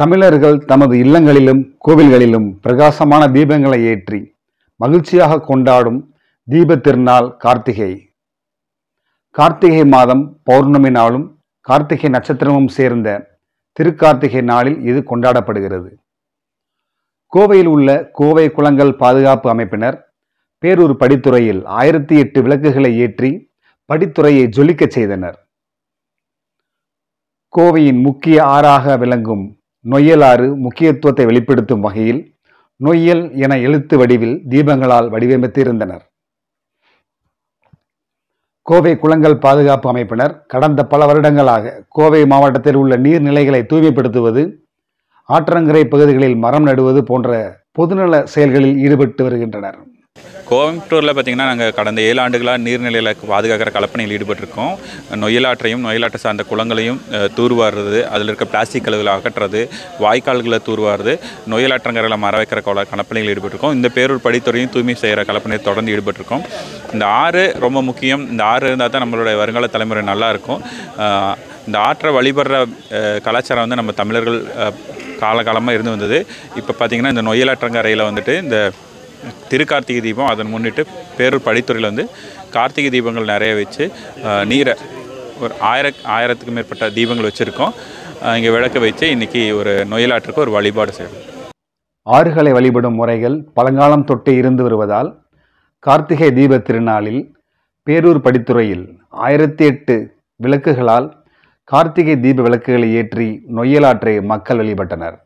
தமிழர்கள் தமது இல்லங்களிலும் கோவில்களிலும் பிரகாசமான தீபங்களை ஏற்றி மகிழ்ச்சியாக கொண்டாடும் தீப திருநாள் கார்த்திகை. கார்த்திகை மாதம் பௌர்ணமி நாளும் கார்த்திகை நட்சத்திரமும் சேர்ந்த திருக்கார்த்திகை நாளில் இது கொண்டாடப்படுகிறது. கோவையில் உள்ள கோவை குளங்கள் பாதுகாப்பு அமைப்பினர் பேரூர் படித்துறையில் ஆயிரத்தி எட்டு விளக்குகளை ஏற்றி படித்துறையை ஜொலிக்கச் செய்தனர். கோவையின் முக்கிய ஆறாக விளங்கும் நொய்யலாறு முக்கியத்துவத்தை வெளிப்படுத்தும் வகையில் நொய்யல் என எழுத்து வடிவில் தீபங்களால் வடிவமைத்திருந்தனர். கோவை குளங்கள் பாதுகாப்பு அமைப்பினர் கடந்த பல வருடங்களாக கோவை மாவட்டத்தில் உள்ள நீர்நிலைகளை தூய்மைப்படுத்துவது ஆற்றங்கரை பகுதிகளில் மரம் நடுவது போன்ற பொதுநல செயல்களில் ஈடுபட்டு வருகின்றனர். கோயம்புத்தூரில் பார்த்திங்கன்னா நாங்கள் கடந்த ஏழு ஆண்டுகளாக நீர்நிலையில் பாதுகாக்கிற கலப்பணியில் ஈடுபட்டிருக்கோம். நொயலாற்றையும் நொயலாற்றை சார்ந்த குளங்களையும் தூர்வாடுறது அதில் இருக்க பிளாஸ்டிக் கழுவுகளை அகற்றுறது வாய்க்கால்களை தூர்வாடுறது நொய்யலாற்றங்கரையில் மர வைக்கிற கொல கலப்பணியில் ஈடுபட்டிருக்கோம். இந்த பேரூர் படித்துறையும் தூய்மை செய்கிற கலப்பணியை தொடர்ந்து ஈடுபட்டிருக்கோம். இந்த ஆறு ரொம்ப முக்கியம். இந்த ஆறு இருந்தால் தான் நம்மளுடைய வருங்கால தலைமுறை நல்லா இருக்கும். இந்த ஆற்றை வழிபடுற கலாச்சாரம் வந்து நம்ம தமிழர்கள் காலகாலமாக இருந்து வந்தது. இப்போ பார்த்திங்கன்னா இந்த நொயலாற்றங்கரையில் வந்துட்டு இந்த திருக்கார்த்திகை தீபம் அதன் முன்னிட்டு பேரூர் படித்துறையில் வந்து கார்த்திகை தீபங்கள் நிறைய வச்சு நீரை ஒரு ஆயிர ஆயிரத்துக்கு மேற்பட்ட தீபங்கள் வச்சுருக்கோம். இங்கே விளக்க வச்சு இன்றைக்கி ஒரு நொயலாற்றுக்கு ஒரு வழிபாடு செய்யணும் ஆறுகளை வழிபடும் முறைகள் பழங்காலம் தொட்டு இருந்து வருவதால் கார்த்திகை தீப திருநாளில் பேரூர் படித்துறையில் ஆயிரத்தி எட்டு விளக்குகளால் கார்த்திகை தீப விளக்குகளை ஏற்றி நொய்யலாற்றை மக்கள் வழிபட்டனர்.